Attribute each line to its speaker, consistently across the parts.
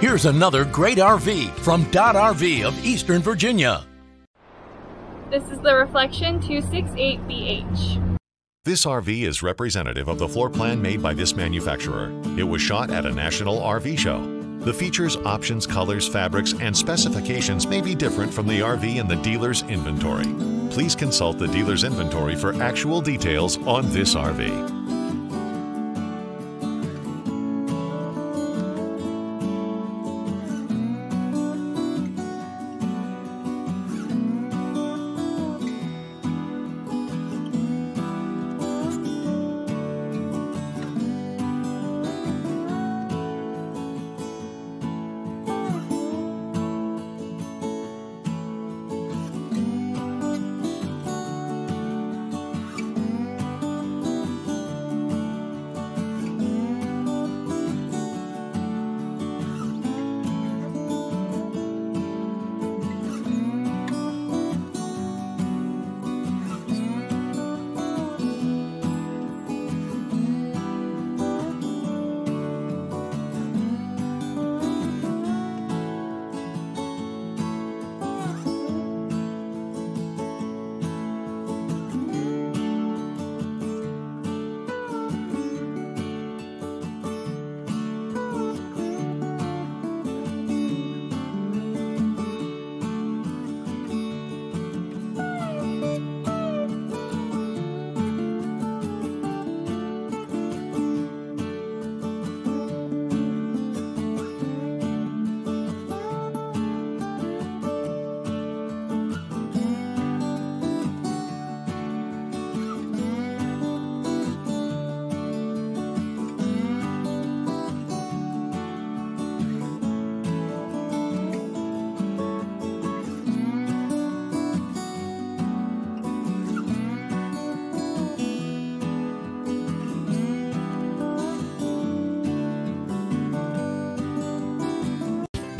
Speaker 1: Here's another great RV from Dodd RV of Eastern Virginia.
Speaker 2: This is the Reflection 268BH.
Speaker 3: This RV is representative of the floor plan made by this manufacturer. It was shot at a national RV show. The features, options, colors, fabrics, and specifications may be different from the RV in the dealer's inventory. Please consult the dealer's inventory for actual details on this RV.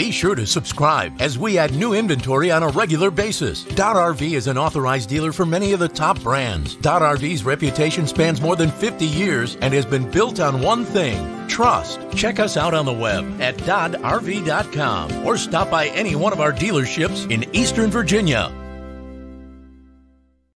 Speaker 1: Be sure to subscribe as we add new inventory on a regular basis. Dodd RV is an authorized dealer for many of the top brands. Dodd RV's reputation spans more than 50 years and has been built on one thing trust. Check us out on the web at doddrv.com or stop by any one of our dealerships in Eastern Virginia.